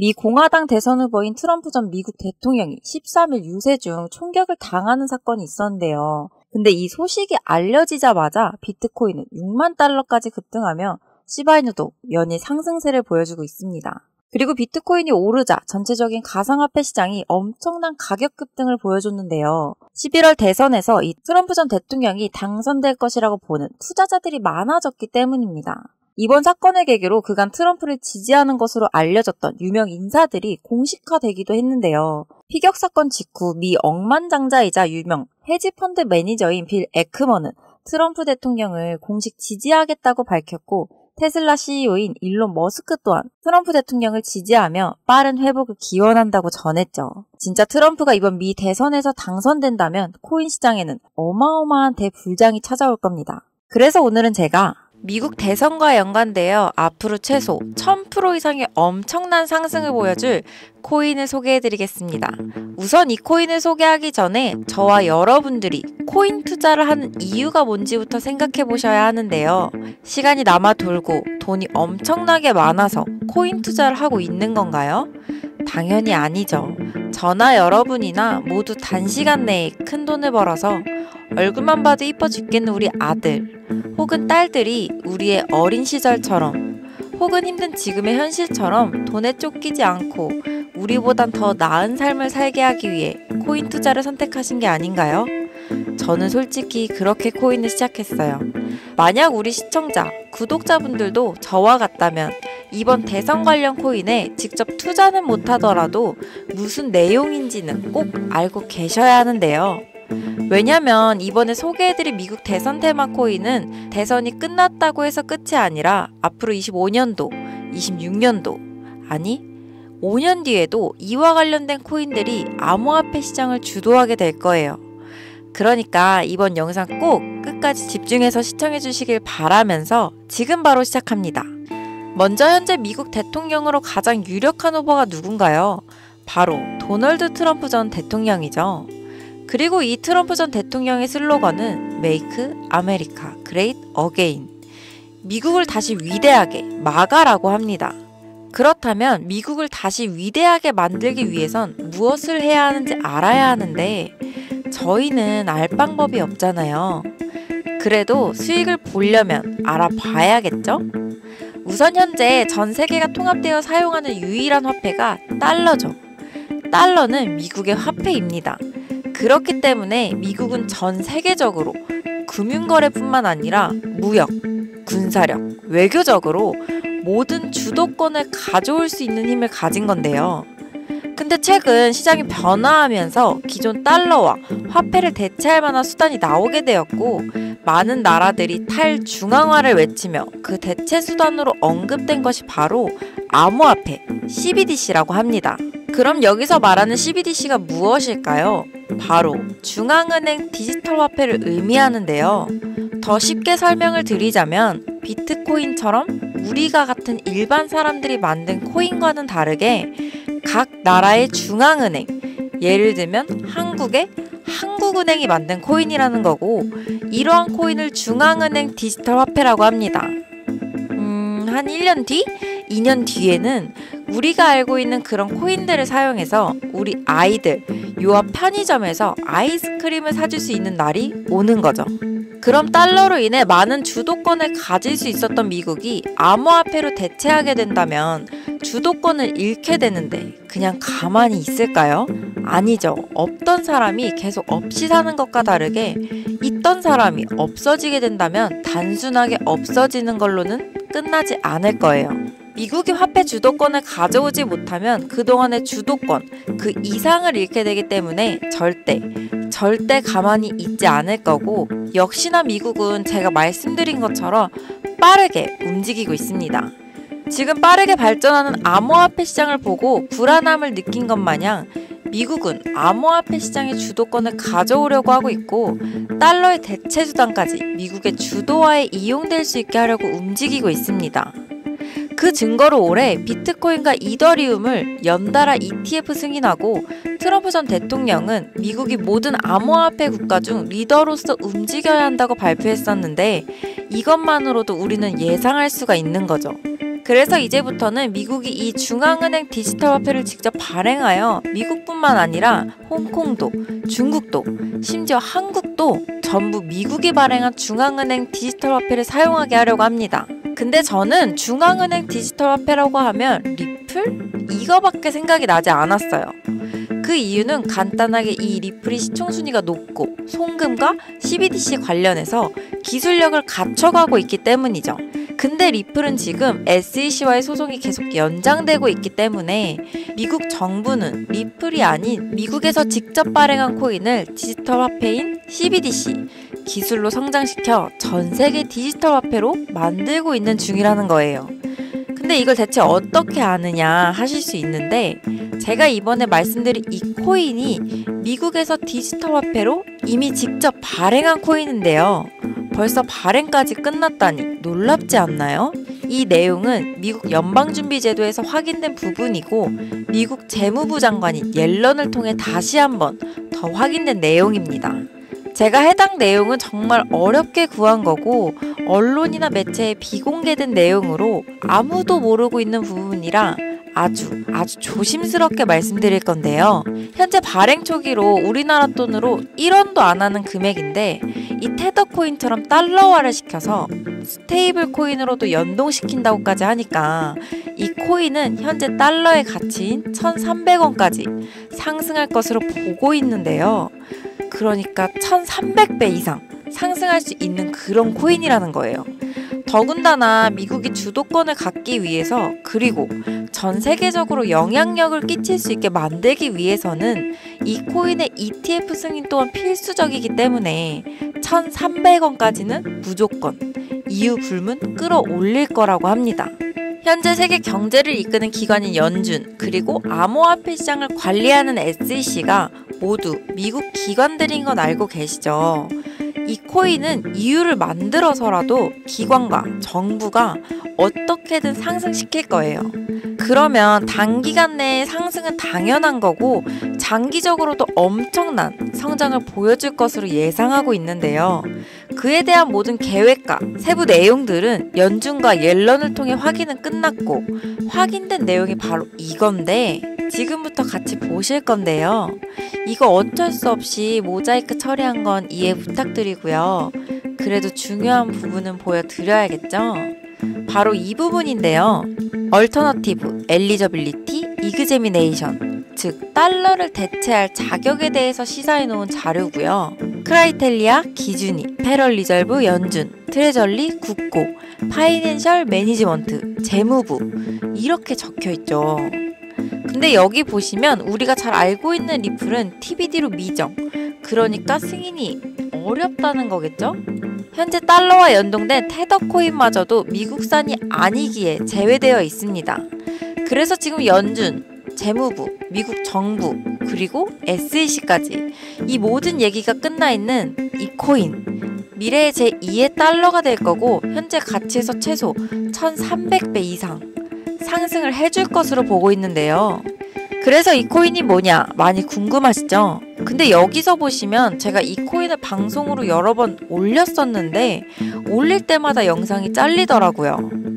미 공화당 대선 후보인 트럼프 전 미국 대통령이 13일 유세 중 총격을 당하는 사건이 있었는데요. 근데 이 소식이 알려지자마자 비트코인은 6만 달러까지 급등하며 시바이누도 연일 상승세를 보여주고 있습니다. 그리고 비트코인이 오르자 전체적인 가상화폐 시장이 엄청난 가격 급등을 보여줬는데요. 11월 대선에서 이 트럼프 전 대통령이 당선될 것이라고 보는 투자자들이 많아졌기 때문입니다. 이번 사건을 계기로 그간 트럼프를 지지하는 것으로 알려졌던 유명 인사들이 공식화되기도 했는데요. 피격 사건 직후 미 억만장자이자 유명 헤지펀드 매니저인 빌 에크먼은 트럼프 대통령을 공식 지지하겠다고 밝혔고 테슬라 CEO인 일론 머스크 또한 트럼프 대통령을 지지하며 빠른 회복을 기원한다고 전했죠. 진짜 트럼프가 이번 미 대선에서 당선된다면 코인 시장에는 어마어마한 대불장이 찾아올 겁니다. 그래서 오늘은 제가 미국 대선과 연관되어 앞으로 최소 1000% 이상의 엄청난 상승을 보여줄 코인을 소개해드리겠습니다. 우선 이 코인을 소개하기 전에 저와 여러분들이 코인 투자를 하는 이유가 뭔지부터 생각해 보셔야 하는데요. 시간이 남아 돌고 돈이 엄청나게 많아서 코인 투자를 하고 있는 건가요? 당연히 아니죠. 저나 여러분이나 모두 단시간 내에 큰 돈을 벌어서 얼굴만 봐도 이뻐 죽겠는 우리 아들 혹은 딸들이 우리의 어린 시절처럼 혹은 힘든 지금의 현실처럼 돈에 쫓기지 않고 우리보단 더 나은 삶을 살게 하기 위해 코인 투자를 선택하신 게 아닌가요? 저는 솔직히 그렇게 코인을 시작했어요. 만약 우리 시청자, 구독자분들도 저와 같다면 이번 대선 관련 코인에 직접 투자는 못하더라도 무슨 내용인지는 꼭 알고 계셔야 하는데요. 왜냐면 이번에 소개해드릴 미국 대선 테마 코인은 대선이 끝났다고 해서 끝이 아니라 앞으로 25년도, 26년도, 아니 5년 뒤에도 이와 관련된 코인들이 암호화폐 시장을 주도하게 될 거예요. 그러니까 이번 영상 꼭 끝까지 집중해서 시청해 주시길 바라면서 지금 바로 시작합니다. 먼저 현재 미국 대통령으로 가장 유력한 후보가 누군가요? 바로 도널드 트럼프 전 대통령이죠. 그리고 이 트럼프 전 대통령의 슬로건은 Make America Great Again. 미국을 다시 위대하게 막아라고 합니다. 그렇다면 미국을 다시 위대하게 만들기 위해선 무엇을 해야 하는지 알아야 하는데 저희는 알 방법이 없잖아요. 그래도 수익을 보려면 알아봐야겠죠? 우선 현재 전 세계가 통합되어 사용하는 유일한 화폐가 달러죠. 달러는 미국의 화폐입니다. 그렇기 때문에 미국은 전 세계적으로 금융거래뿐만 아니라 무역, 군사력, 외교적으로 모든 주도권을 가져올 수 있는 힘을 가진 건데요. 근데 최근 시장이 변화하면서 기존 달러와 화폐를 대체할 만한 수단이 나오게 되었고 많은 나라들이 탈중앙화를 외치며 그 대체 수단으로 언급된 것이 바로 암호화폐 CBDC라고 합니다. 그럼 여기서 말하는 CBDC가 무엇일까요? 바로 중앙은행 디지털 화폐를 의미하는데요. 더 쉽게 설명을 드리자면 비트코인처럼 우리가 같은 일반 사람들이 만든 코인과는 다르게 각 나라의 중앙은행, 예를 들면 한국의 한국은행이 만든 코인이라는 거고 이러한 코인을 중앙은행 디지털 화폐라고 합니다. 음, 한 1년 뒤? 2년 뒤에는 우리가 알고 있는 그런 코인들을 사용해서 우리 아이들 요앞 편의점에서 아이스크림을 사줄 수 있는 날이 오는 거죠. 그럼 달러로 인해 많은 주도권을 가질 수 있었던 미국이 암호화폐로 대체하게 된다면 주도권을 잃게 되는데 그냥 가만히 있을까요? 아니죠. 없던 사람이 계속 없이 사는 것과 다르게 있던 사람이 없어지게 된다면 단순하게 없어지는 걸로는 끝나지 않을 거예요. 미국이 화폐 주도권을 가져오지 못하면 그동안의 주도권, 그 이상을 잃게 되기 때문에 절대, 절대 가만히 있지 않을 거고, 역시나 미국은 제가 말씀드린 것처럼 빠르게 움직이고 있습니다. 지금 빠르게 발전하는 암호화폐 시장을 보고 불안함을 느낀 것 마냥 미국은 암호화폐 시장의 주도권을 가져오려고 하고 있고 달러의 대체 수단까지 미국의 주도화에 이용될 수 있게 하려고 움직이고 있습니다. 그 증거로 올해 비트코인과 이더리움을 연달아 ETF 승인하고 트럼프 전 대통령은 미국이 모든 암호화폐 국가 중 리더로서 움직여야 한다고 발표했었는데 이것만으로도 우리는 예상할 수가 있는 거죠. 그래서 이제부터는 미국이 이 중앙은행 디지털 화폐를 직접 발행하여 미국뿐만 아니라 홍콩도, 중국도, 심지어 한국도 전부 미국이 발행한 중앙은행 디지털 화폐를 사용하게 하려고 합니다. 근데 저는 중앙은행 디지털 화폐라고 하면 리플? 이거밖에 생각이 나지 않았어요. 그 이유는 간단하게 이 리플이 시총 순위가 높고 송금과 CBDC 관련해서 기술력을 갖춰가고 있기 때문이죠. 근데 리플은 지금 SEC와의 소송이 계속 연장되고 있기 때문에 미국 정부는 리플이 아닌 미국에서 직접 발행한 코인을 디지털 화폐인 CBDC 기술로 성장시켜 전 세계 디지털 화폐로 만들고 있는 중이라는 거예요. 근데 이걸 대체 어떻게 아느냐 하실 수 있는데 제가 이번에 말씀드린 이 코인이 미국에서 디지털 화폐로 이미 직접 발행한 코인인데요. 벌써 발행까지 끝났다니 놀랍지 않나요? 이 내용은 미국 연방준비제도에서 확인된 부분이고 미국 재무부 장관인 옐런을 통해 다시 한번 더 확인된 내용입니다. 제가 해당 내용은 정말 어렵게 구한 거고 언론이나 매체에 비공개된 내용으로 아무도 모르고 있는 부분이라 아주 아주 조심스럽게 말씀드릴 건데요. 현재 발행 초기로 우리나라 돈으로 1원도 안 하는 금액인데 이 테더 코인처럼 달러화를 시켜서 스테이블 코인으로도 연동시킨다고까지 하니까 이 코인은 현재 달러의 가치인 1,300원까지 상승할 것으로 보고 있는데요. 그러니까 1,300배 이상 상승할 수 있는 그런 코인이라는 거예요. 더군다나 미국이 주도권을 갖기 위해서 그리고 전 세계적으로 영향력을 끼칠 수 있게 만들기 위해서는 이 코인의 ETF 승인 또한 필수적이기 때문에 1,300원까지는 무조건 이유 불문 끌어올릴 거라고 합니다. 현재 세계 경제를 이끄는 기관인 연준 그리고 암호화폐 시장을 관리하는 SEC가 모두 미국 기관들인 건 알고 계시죠? 이 코인은 이유를 만들어서라도 기관과 정부가 어떻게든 상승시킬 거예요. 그러면 단기간 내에 상승은 당연한 거고 장기적으로도 엄청난 성장을 보여줄 것으로 예상하고 있는데요. 그에 대한 모든 계획과 세부 내용들은 연준과 옐런을 통해 확인은 끝났고 확인된 내용이 바로 이건데 지금부터 같이 보실 건데요. 이거 어쩔 수 없이 모자이크 처리한 건 이해 부탁드리고요. 그래도 중요한 부분은 보여드려야겠죠? 바로 이 부분인데요. Alternative, Eligibility, Examination, 즉 달러를 대체할 자격에 대해서 시사해 놓은 자료고요. Criteria, 기준이, Federal Reserve, 연준, Treasury, 국고, Financial Management, 재무부 이렇게 적혀 있죠. 근데 여기 보시면 우리가 잘 알고 있는 리플은 TBD로 미정. 그러니까 승인이 어렵다는 거겠죠? 현재 달러와 연동된 테더 코인마저도 미국산이 아니기에 제외되어 있습니다. 그래서 지금 연준, 재무부, 미국 정부, 그리고 SEC까지 이 모든 얘기가 끝나 있는 이 코인. 미래의 제2의 달러가 될 거고 현재 가치에서 최소 1300배 이상 상승을 해줄 것으로 보고 있는데요. 그래서 이 코인이 뭐냐 많이 궁금하시죠? 근데 여기서 보시면 제가 이 코인을 방송으로 여러 번 올렸었는데 올릴 때마다 영상이 잘리더라고요.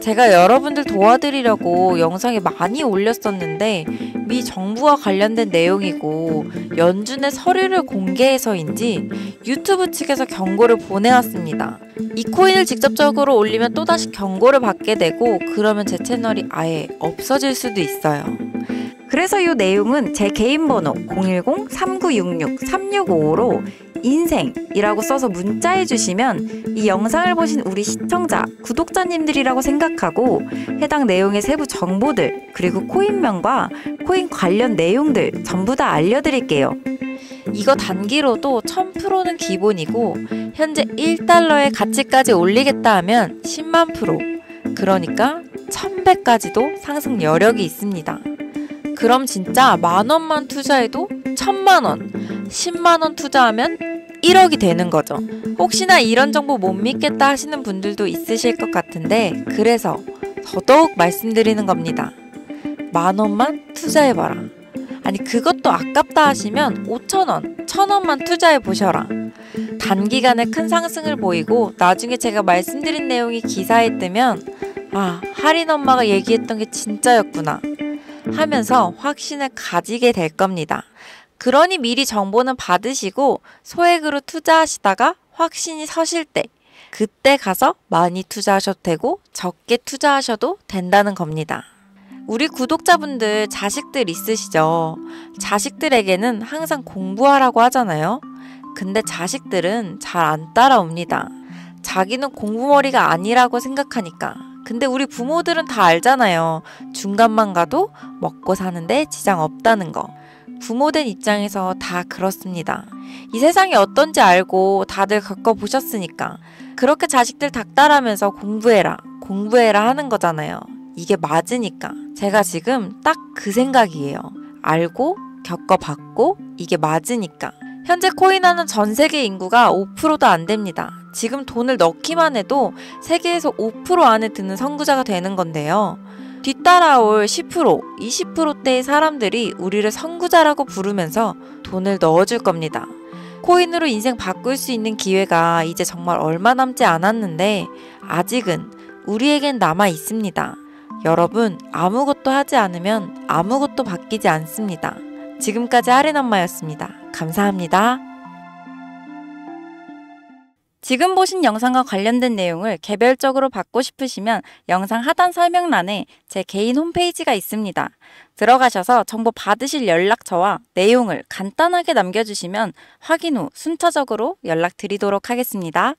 제가 여러분들 도와드리려고 영상에 많이 올렸었는데 미 정부와 관련된 내용이고 연준의 서류를 공개해서인지 유튜브 측에서 경고를 보내왔습니다. 이 코인을 직접적으로 올리면 또다시 경고를 받게 되고 그러면 제 채널이 아예 없어질 수도 있어요. 그래서 이 내용은 제 개인 번호 010-3966-3655로 인생이라고 써서 문자해 주시면 이 영상을 보신 우리 시청자, 구독자님들이라고 생각하고 해당 내용의 세부 정보들, 그리고 코인명과 코인 관련 내용들 전부 다 알려드릴게요. 이거 단기로도 1000%는 기본이고 현재 1달러의 가치까지 올리겠다 하면 10만 프로 그러니까 1000배까지도 상승 여력이 있습니다. 그럼 진짜 만 원만 투자해도 천만 원, 10만 원 투자하면 1억이 되는 거죠. 혹시나 이런 정보 못 믿겠다 하시는 분들도 있으실 것 같은데 그래서 더더욱 말씀드리는 겁니다. 만 원만 투자해봐라. 아니 그것도 아깝다 하시면 5천 원, 천 원만 투자해 보셔라. 단기간에 큰 상승을 보이고 나중에 제가 말씀드린 내용이 기사에 뜨면 아, 할인 엄마가 얘기했던 게 진짜였구나. 하면서 확신을 가지게 될 겁니다. 그러니 미리 정보는 받으시고 소액으로 투자하시다가 확신이 서실 때 그때 가서 많이 투자하셔도 되고 적게 투자하셔도 된다는 겁니다. 우리 구독자분들 자식들 있으시죠? 자식들에게는 항상 공부하라고 하잖아요. 근데 자식들은 잘 안 따라옵니다. 자기는 공부머리가 아니라고 생각하니까. 근데 우리 부모들은 다 알잖아요. 중간만 가도 먹고 사는데 지장 없다는 거. 부모된 입장에서 다 그렇습니다. 이 세상이 어떤지 알고 다들 겪어보셨으니까. 그렇게 자식들 닥달하면서 공부해라, 공부해라 하는 거잖아요. 이게 맞으니까. 제가 지금 딱 그 생각이에요. 알고, 겪어봤고, 이게 맞으니까. 현재 코인하는 전 세계 인구가 5%도 안 됩니다. 지금 돈을 넣기만 해도 세계에서 5% 안에 드는 선구자가 되는 건데요. 뒤따라올 10%, 20%대의 사람들이 우리를 선구자라고 부르면서 돈을 넣어줄 겁니다. 코인으로 인생 바꿀 수 있는 기회가 이제 정말 얼마 남지 않았는데 아직은 우리에겐 남아 있습니다. 여러분, 아무것도 하지 않으면 아무것도 바뀌지 않습니다. 지금까지 할인 엄마였습니다. 감사합니다. 지금 보신 영상과 관련된 내용을 개별적으로 받고 싶으시면 영상 하단 설명란에 제 개인 홈페이지가 있습니다. 들어가셔서 정보 받으실 연락처와 내용을 간단하게 남겨주시면 확인 후 순차적으로 연락드리도록 하겠습니다.